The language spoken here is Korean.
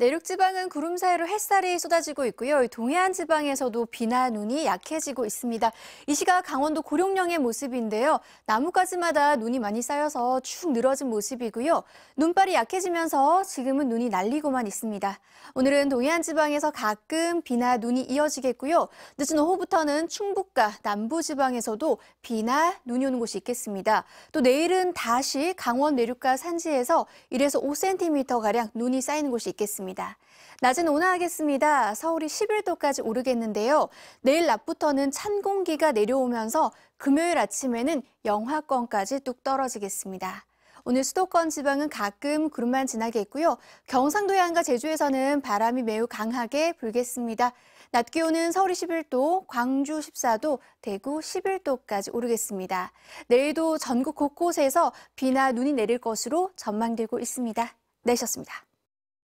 내륙 지방은 구름 사이로 햇살이 쏟아지고 있고요. 동해안 지방에서도 비나 눈이 약해지고 있습니다. 이 시각 강원도 고룡령의 모습인데요. 나뭇가지마다 눈이 많이 쌓여서 축 늘어진 모습이고요. 눈발이 약해지면서 지금은 눈이 날리고만 있습니다. 오늘은 동해안 지방에서 가끔 비나 눈이 이어지겠고요. 늦은 오후부터는 충북과 남부 지방에서도 비나 눈이 오는 곳이 있겠습니다. 또 내일은 다시 강원 내륙과 산지에서 1에서 5cm가량 눈이 쌓이는 곳이 있겠습니다. 있습니다. 낮은 온화하겠습니다. 서울이 11도까지 오르겠는데요. 내일 낮부터는 찬 공기가 내려오면서 금요일 아침에는 영하권까지 뚝 떨어지겠습니다. 오늘 수도권 지방은 가끔 구름만 지나겠고요. 경상도 해안과 제주에서는 바람이 매우 강하게 불겠습니다. 낮 기온은 서울이 11도, 광주 14도, 대구 11도까지 오르겠습니다. 내일도 전국 곳곳에서 비나 눈이 내릴 것으로 전망되고 있습니다. 내셨습니다.